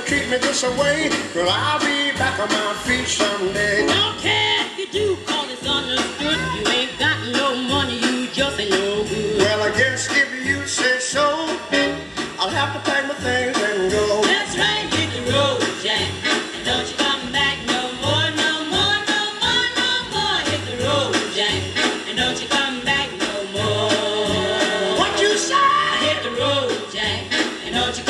baby, treat me this way. Cause I'll be back on my feet someday. Don't care if you do, call it's understood. You ain't got no money, you just ain't no good. Well, I guess if you say so, I'll have to pack my things and go. That's right, hit the road, Jack. And don't you come back no more, no more, no more, no more. Hit the road, Jack. And don't you come back no more. What you say? Hit the road, Jack. And don't you